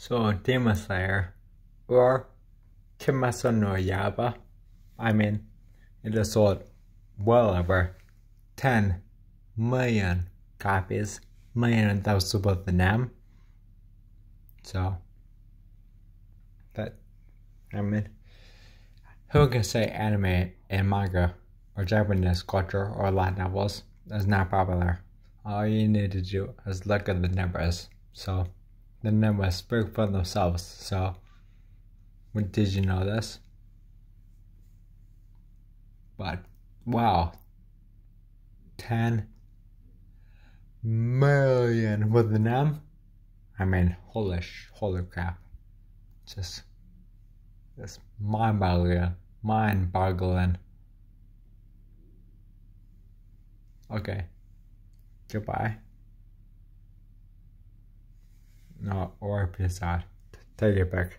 So Demon Slayer or Kimetsu no Yaiba, I mean, it has sold well over 10 million copies, million was about the name. So that I mean who can say anime and manga or Japanese culture or light novels is not popular? All you need to do is look at the numbers. So the numbers speak for themselves. So did you know this? But wow, 10 million with the name. I mean, holy, holy crap. Just, just mind boggling, mind boggling. Okay, goodbye. No, or out. Take it back.